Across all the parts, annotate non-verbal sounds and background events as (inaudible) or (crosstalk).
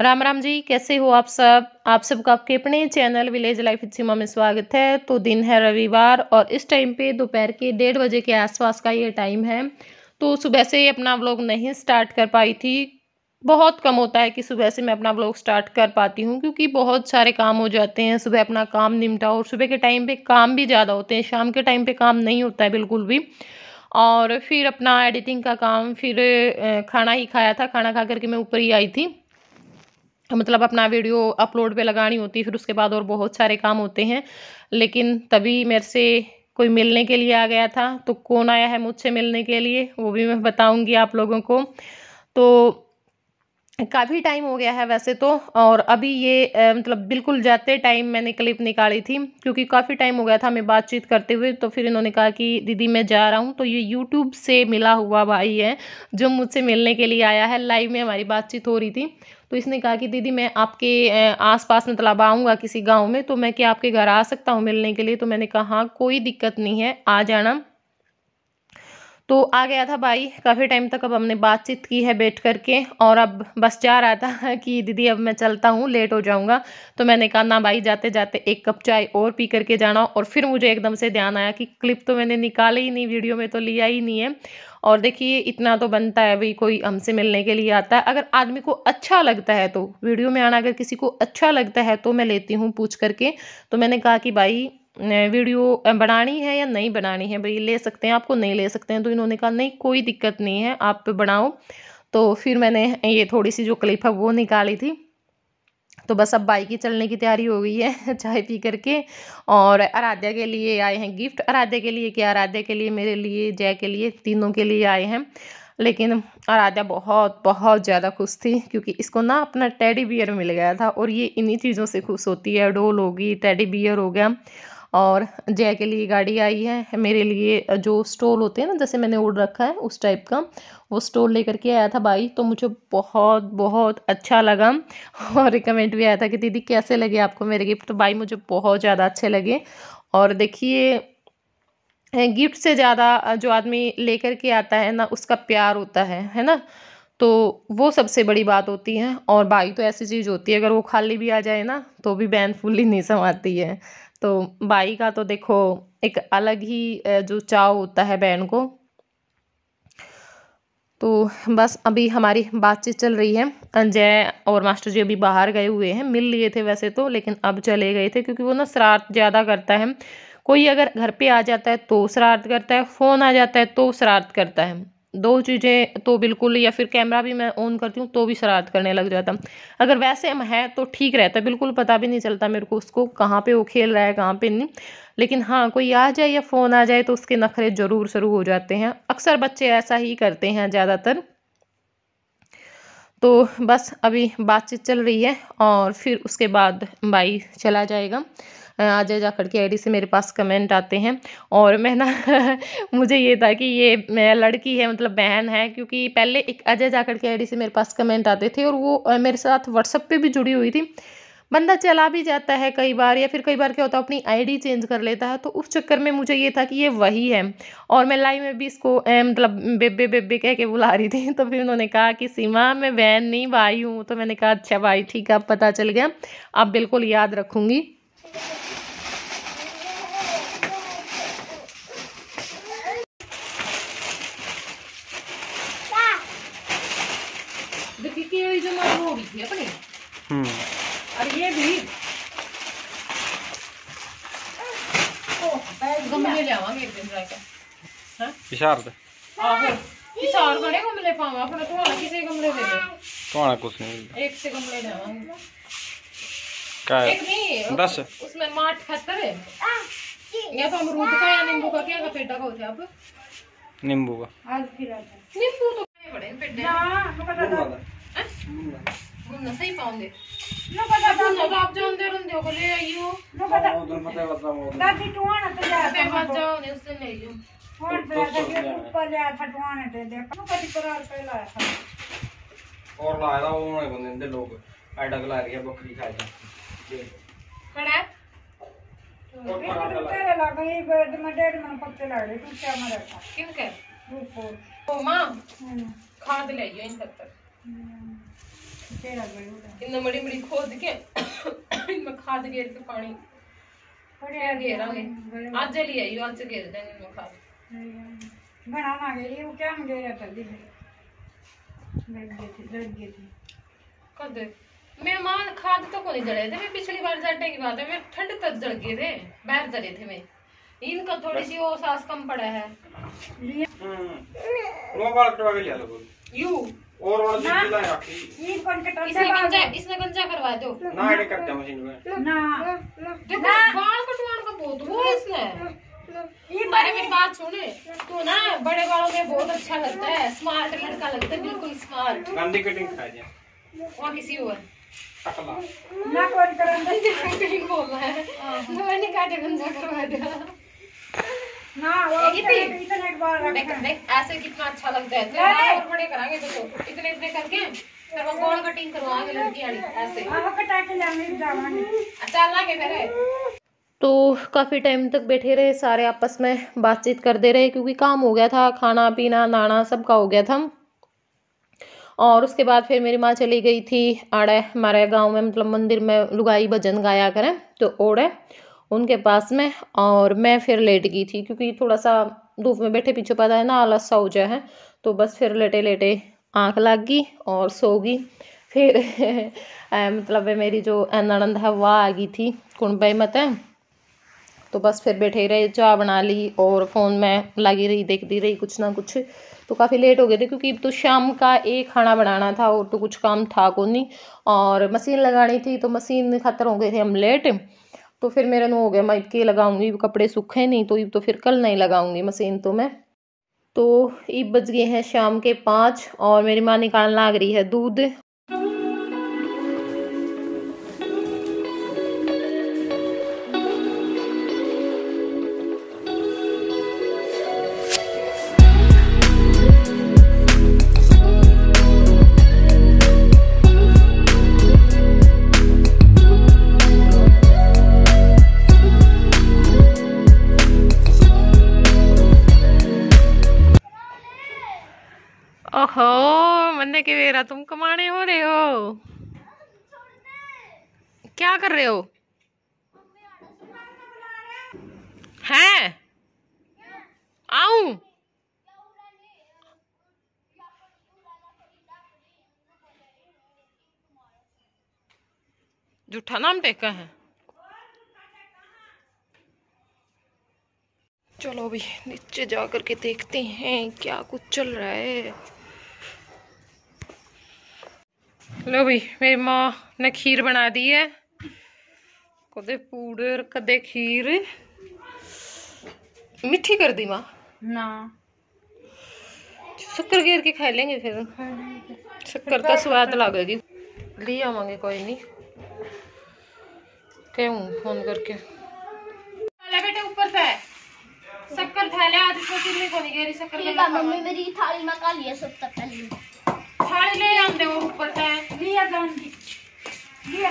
राम राम जी, कैसे हो आप सब? आप सबका आपके अपने चैनल विलेज लाइफ सीमा में स्वागत है। तो दिन है रविवार और इस टाइम पे दोपहर के डेढ़ बजे के आसपास का ये टाइम है। तो सुबह से अपना व्लॉग नहीं स्टार्ट कर पाई थी। बहुत कम होता है कि सुबह से मैं अपना व्लॉग स्टार्ट कर पाती हूँ, क्योंकि बहुत सारे काम हो जाते हैं। सुबह अपना काम निमटा और सुबह के टाइम पे काम भी ज़्यादा होते हैं। शाम के टाइम पे काम नहीं होता है बिल्कुल भी। और फिर अपना एडिटिंग का काम, फिर खाना ही खाया था। खाना खा करके मैं ऊपर ही आई थी। मतलब अपना वीडियो अपलोड पे लगानी होती है फिर उसके बाद और बहुत सारे काम होते हैं। लेकिन तभी मेरे से कोई मिलने के लिए आ गया था तो कौन आया है मुझसे मिलने के लिए, वो भी मैं बताऊँगी आप लोगों को। तो काफ़ी टाइम हो गया है वैसे तो और अभी ये मतलब बिल्कुल जाते टाइम मैंने क्लिप निकाली थी, क्योंकि काफ़ी टाइम हो गया था हमें बातचीत करते हुए तो फिर इन्होंने कहा कि, दीदी, मैं जा रहा हूँ। तो ये यूट्यूब से मिला हुआ भाई है, जो मुझसे मिलने के लिए आया है। लाइव में हमारी बातचीत हो रही थी। तो इसने कहा कि दीदी मैं आपके आसपास मतलब आऊँगा किसी गाँव में तो मैं क्या आपके घर आ सकता हूँ मिलने के लिए? तो मैंने कहा हाँ कोई दिक्कत नहीं है, आ जाना। तो आ गया था भाई, काफ़ी टाइम तक अब हमने बातचीत की है बैठ करके और अब बस जा रहा था (laughs) कि दीदी अब मैं चलता हूँ लेट हो जाऊँगा। तो मैंने कहा, ना भाई जाते जाते एक कप चाय और पी करके जाना। और फिर मुझे एकदम से ध्यान आया कि क्लिप तो मैंने निकाली ही नहीं वीडियो में तो लिया ही नहीं है। और देखिए, इतना तो बनता है भाई कोई हमसे मिलने के लिए आता है। अगर आदमी को अच्छा लगता है तो वीडियो में आना अगर किसी को अच्छा लगता है तो मैं लेती हूँ पूछ करके। तो मैंने कहा कि भाई वीडियो बनानी है या नहीं बनानी है, भाई ले सकते हैं, आपको नहीं ले सकते हैं तो इन्होंने कहा, नहीं, कोई दिक्कत नहीं है, आप बनाओ। तो फिर मैंने ये थोड़ी सी जो क्लिप है, वो निकाली थी। तो बस अब बाइक की चलने की तैयारी हो गई है, (laughs) चाय पी करके और आराध्या के लिए आए हैं गिफ्ट। आराध्या के लिए क्या? आराध्या के लिए, मेरे लिए, जय के लिए, तीनों के लिए आए हैं। लेकिन आराध्या बहुत बहुत ज़्यादा खुश थी, क्योंकि इसको ना अपना टेडी बियर मिल गया था और ये इन्हीं चीज़ों से खुश होती है। डोल होगी, टेडी बियर हो गया। और जय के लिए गाड़ी आई है। मेरे लिए जो स्टोल होते हैं ना, जैसे मैंने ओढ़ रखा है, उस टाइप का, वो स्टोल लेकर के आया था भाई तो मुझे बहुत बहुत अच्छा लगा और कमेंट भी आया था कि, दीदी, कैसे लगे आपको मेरे गिफ्ट तो भाई, मुझे बहुत ज़्यादा अच्छे लगे। और देखिए गिफ्ट से ज़्यादा जो आदमी लेकर के आता है ना, उसका प्यार होता है है ना? तो वो सबसे बड़ी बात होती है। और भाई तो ऐसी चीज़ होती है, अगर वो खाली भी आ जाए ना तो भी बैन फुल्ली नहीं समाती है। तो बाई का तो देखो एक अलग ही जो चाव होता है बहन को। तो बस अभी हमारी बातचीत चल रही है। अंजय और मास्टर जी अभी बाहर गए हुए हैं। मिल लिए थे वैसे तो लेकिन अब चले गए थे क्योंकि वो ना शरारत ज़्यादा करता है। कोई अगर घर पे आ जाता है तो शरारत करता है, फ़ोन आ जाता है तो शरारत करता है। दो चीज़ें तो बिल्कुल या फिर कैमरा भी मैं ऑन करती हूँ तो भी शरारत करने लग जाता अगर वैसे हम है तो ठीक रहता बिल्कुल पता भी नहीं चलता मेरे को उसको कहाँ पे वो खेल रहा है, कहाँ पे नहीं। लेकिन हाँ कोई आ जाए या फ़ोन आ जाए तो उसके नखरे ज़रूर शुरू हो जाते हैं। अक्सर बच्चे ऐसा ही करते हैं ज़्यादातर। तो बस अभी बातचीत चल रही है और फिर उसके बाद भाई चला जाएगा। अजय जाखड़ की आईडी से मेरे पास कमेंट आते हैं। और मैं ना (laughs) मुझे ये था कि ये लड़की है मतलब बहन है, क्योंकि पहले एक अजय जाखड़ की आईडी से मेरे पास कमेंट आते थे और वो मेरे साथ व्हाट्सअप पे भी जुड़ी हुई थी। बंदा चला भी जाता है कई बार या फिर कई बार क्या होता है, अपनी आईडी चेंज कर लेता है तो उस चक्कर में मुझे ये था कि ये वही है। और मैं लाइव में भी इसको मतलब बेबे बेबे कह के बुला रही थी तो फिर उन्होंने कहा कि, सीमा, मैं बहन नहीं, भाई हूँ। तो मैंने कहा अच्छा भाई, ठीक है, अब पता चल गया। अब बिल्कुल याद रखूँगी। थी अपनी। हम्म। और ये भी। गमले ले एक दिन जाके। हाँ? इशार दे। आहो इशार बड़े गमले पावा अपने तो वाला किसे गमले दे दे? तो कुछ नहीं एक से गमले ले आवांगे एक नहीं दस। उसमें माट खतर है। या तो अमरूद का या नींबू का क्या का पेड़ा का होता है आप नींबू का। आज फिर नींबू तो बड़े पेड़े ना घूमना सही पाऊँगे ना पता घूमना आप जानते रहंदे ले आइयो ना पता उधर पता बता दादी टुआना तो जा पे मत जाओ ने उससे ले लियो। फ़ोन पे आके ये ऊपर ले था टुआना दे दे नु कति करार पे लाया था? और लाया था वो नहीं बंदे दे लोग। आई डगला रही है बकरी खा जा खड़ा तेरे लगा ये बेड में डेढ़ मन पत्ते लग तू क्या मरा था? क्यों के? ओ माँ? खाद ले आइयो इन तक बड़ा इनमें बड़ी बड़ी खोद के इनमें खाद घेर के पानी बड़े घेरांगे आज ले आई आज घेर देंगे इनमें खाद बनाना गई वो क्या मुझे रहता दिन लग गए थे लग गए थे कद मैं माँ खाद तो को नहीं जड़े थे मैं पिछली बार जाटे की बात है मैं ठंड तक जड़ गए थे बाहर जड़े थे मैं इनका थोड़ी सी वो सांस कम पड़ा है वो बाल कटवा के लिया लो यू और ये कटा इसने गंजा करवा दो। ना एडे करते मशीन में। ना देखो बाल कटवाने का बहुत है इसने। अरे मेरी बात सुने। तू ना बड़े बालों में बहुत अच्छा लगता है। स्मार्ट लड़का लगता है बिल्कुल स्मार्ट गंदी कटिंग खाई दिया वहाँ किसी हुआ टकला ना कौन करंदा कटिंग बोल रहा है। मैंने काटे गंजा करवा दिया ना वो ये देख देख ऐसे कितना अच्छा लगता है और बड़े करांगे देखो इतने इतने करके फिर वो गोल कटिंग करवाएँगे लड़की वाली ऐसे। आहो कटा के लाने जावांगे। अच्छा लागे फिर तो काफ़ी टाइम तक बैठे रहे सारे आपस में बातचीत करते रहे क्योंकि काम हो गया था खाना पीना नाना सब का हो गया था। और उसके बाद फिर मेरी माँ चली गई थी आड़े हमारे गाँव में मतलब मंदिर में लुगाई भजन गाया करें तो ओड़े उनके पास में और मैं फिर लेट गई थी क्योंकि थोड़ा सा धूप में बैठे, पीछे पता है ना आलस सा हो जाए है। तो बस फिर लेटे लेटे आँख लग गई और सो गई फिर (laughs) मतलब मेरी जो ननंद है वह आ गई थी कुंडई मत है तो बस फिर बैठे रहे, चाय बना ली और फ़ोन में लगी रही, देखती रही कुछ ना कुछ। तो काफ़ी लेट हो गए थे, क्योंकि तो शाम का एक खाना बनाना था और तो कुछ काम था को नहीं और मशीन लगानी थी तो मशीन खतर हो गए थे हम लेट तो फिर मेरे नो हो गया मैं के लगाऊँगी, कपड़े सूखे नहीं तो ईब तो फिर कल नहीं लगाऊँगी मशीन तो मैं। तो ईब बज गए हैं शाम के पाँच और मेरी माँ निकालने लग रही है दूध। मन्ने के वेरा, तुम कमाने हो रहे हो। क्या कर रहे हो? हैं? आऊँ? जूठा नाम टेका है। चलो अभी नीचे जा करके देखते हैं क्या कुछ चल रहा है। लो भाई मेरी माँ ने खीर बना दी है। कदे पूड़े और कदे खीर। मीठी कर दी माँ। ना। शक्कर घेर के खा लेंगे फिर। शक्कर का स्वाद लगेगी ले आवांगे कोई नहीं। कहूँ फ़ोन करके। बेटे ऊपर था शक्कर आज इसमें चीनी को नहीं घेरी शक्कर मम्मी मेरी थाली में खा लिया सब तक पहले। थाली ले आंदे वो ऊपर था लिया गांधी। लिया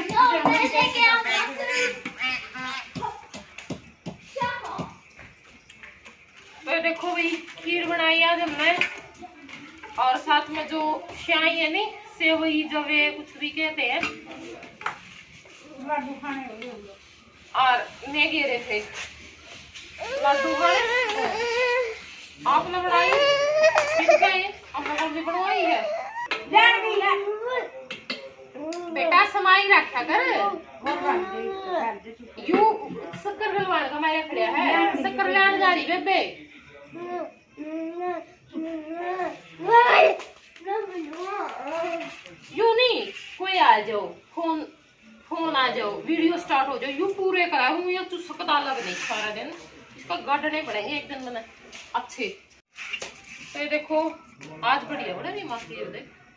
तो देखो भाई खीर बनाई आज हमने। और साथ में जो श्याई है नी सेवई जवे कुछ भी कहते हैं। और ने घेरे थे। लड्डू खाने? आपने बनाई किसका है आपने कौन सी बनवाई है। गई कर दे तू यू शक्कर गलवाने का मैं खड़िया है। शक्कर लेने जा रही बेबे यू नहीं, कोई आ जाओ, फ़ोन फ़ोन आ जाओ, वीडियो स्टार्ट हो जाओ। यू पूरे करा हूँ, ये तू सकता लग नहीं सारा दिन। इसका गढ़ने पड़ेंगे एक दिन मैंने अच्छे। तो देखो, आज बढ़िया बड़ा नहीं मासी, ये देख।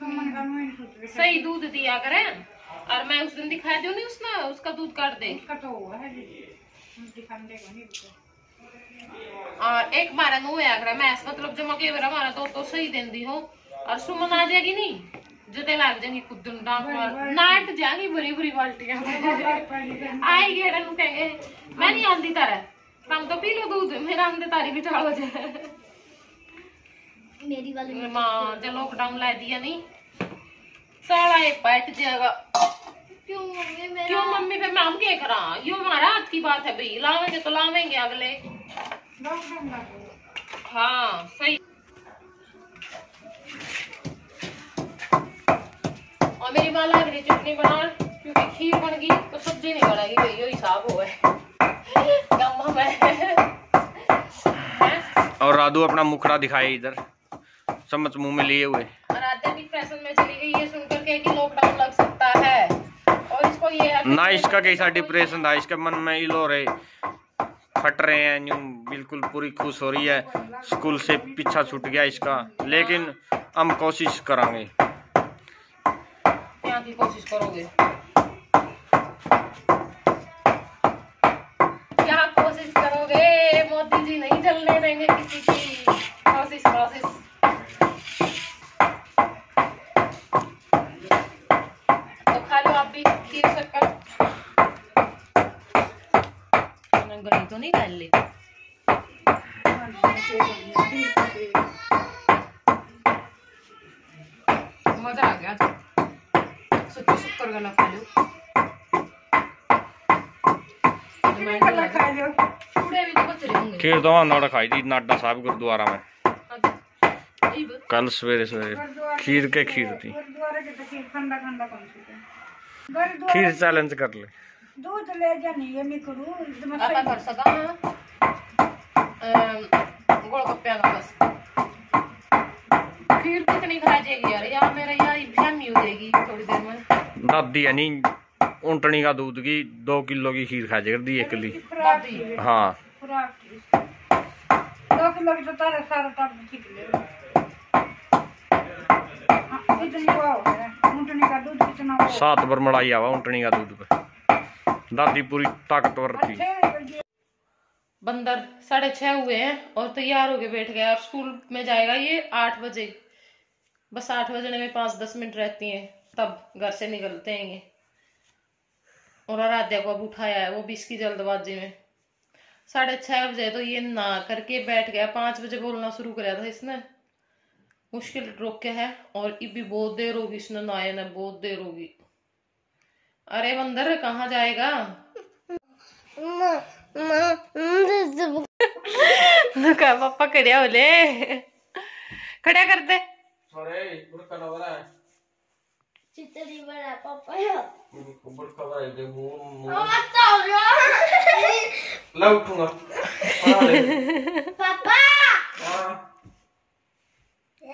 सही दूध दिया करे और मैं उस दिन दिखाया दो नहीं उसने उसका दूध काट दे। तो है और एक बार नु होया करे मैं मतलब जमा के बार हमारा दो तो सही दिन दी हो। और सुमन आ जाएगी नहीं जते लाग जाएँगी खुद नाट जाएँगी बड़ी बड़ी बाल्टियाँ। (laughs) आएगी अरे कहेंगे मैं नहीं आंदी तारा। तुम तो पी लो दूध मेरा आंदे तारी भी टाल हो जाए। मेरी वाली माँ जो लॉकडाउन ला दिया नहीं साला ये बैठ जाएगा। क्यों मम्मी मेरा क्यों मम्मी पे मैं हम क्या करा यो हमारा हाथ की बात है भाई लावेंगे तो लावेंगे अगले। हाँ सही। और मेरी माँ लग रही चटनी बना क्योंकि खीर बन गई तो सब्ज़ी नहीं बनाएगी भाई यो हिसाब (laughs) है हैं? और राधु अपना मुखड़ा दिखाए इधर। चम्मच मुँह में लिए हुए। और डिप्रेशन में चली गई ये सुनकर के कि लॉकडाउन लग सकता है। और इसको ये ना इसका कैसा डिप्रेशन था इसके मन में इलो रहे फट रहे हैं यूँ बिल्कुल पूरी खुश हो रही है। स्कूल से पीछा छूट गया इसका। लेकिन हम कोशिश करेंगे। कोशिश करोगे क्या कोशिश करोगे मोदी जी नहीं चलने देंगे किसी की कोशिश कोशिश तो खा लो आप भी खीर शक्कर मैंने गली तो नहीं डाल ली मज़ा आ गया सच्ची शक्कर गला खा लो पेमेंट तो खीर तो दवा नोड़ा खाई थी नाडा साहब गुरुद्वारा में। कल सवेरे सवेरे। खीर के खीर थी। खीर चैलेंज कर ले। दूध ले जानी ये मैं करूँ। अपन कर सका गोल गप्पे का बस। खीर कितनी खा जाएगी यार। यार मेरा यार फैमी उतरेगी थोड़ी देर में। दादी यानी ऊंटनी का दूध की दो किलो की खीर खा जाएगी दी एक ली है, हाँ हाँ, है सात बार मड़ाई आवा ऊंटनी का दूध पे दादी पूरी ताकतवर थी बंदर साढ़े छह हुए हैं और तैयार होके बैठ गया और स्कूल में जाएगा ये आठ बजे बस आठ बजने में पाँच दस मिनट रहती हैं तब घर से निकलते हैं ये और आराध्या को अब उठाया है वो भी इसकी जल्दबाजी में। साढ़े छह बजे तो ये ना करके बैठ गया पाँच बजे बोलना शुरू कराया था इसने। मुश्किल रोक के है और ये भी बहुत देर होगी इसने नहाए ना बहुत देर होगी। अरे बंदर कहाँ जाएगा? पापा खड़िया बोले। खड़िया कर दे। पापा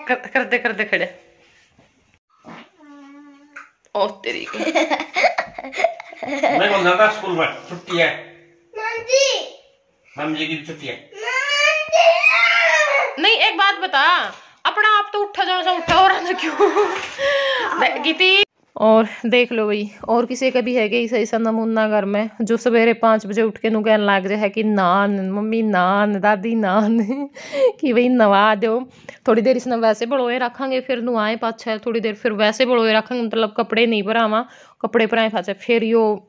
कर, कर दे कर दे खड़े. ओ तेरी मैं कौन जाता स्कूल में छुट्टी है। नंदी मम्मी की छुट्टी है। नहीं एक बात बता। अपना आप तो उठा जाओ सा उठा हो रहा था क्यों? गीती। और देख लो भाई, और किसी का भी है कि ऐसा ऐसा नमूना घर में, जो सवेरे पाँच बजे उठ के नु कहने लग जाए कि नान, मम्मी नान, दादी नान, (laughs) कि भाई नवा दो। थोड़ी देर इसने वैसे बड़ोए रखेंगे, फिर नुआए पाछे, थोड़ी देर फिर वैसे बड़ोए रखेंगे मतलब कपड़े नहीं भरावा, कपड़े भराए पाछे, फिर यो,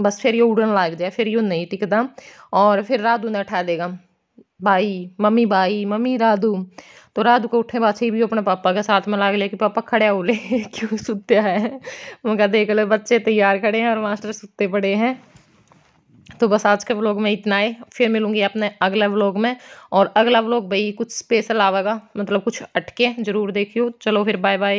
बस फिर यो उड़न लग जाए फिर यो नहीं टिकता और फिर राधू ने उठा देगा। भाई मम्मी भाई मम्मी राधू। तो राधू को उठे पाछे भी अपने पापा के साथ में लाग ले कि पापा खड़े हो ले, (laughs) क्यों सुते है? उनका देख लो बच्चे तैयार खड़े हैं और मास्टर सुते पड़े हैं। तो बस आज के व्लॉग में इतना है। फिर मिलूँगी अपने अगला व्लॉग में। और अगला व्लॉग भाई कुछ स्पेशल आवेगा मतलब कुछ अटके, ज़रूर देखियो। चलो फिर बाय बाय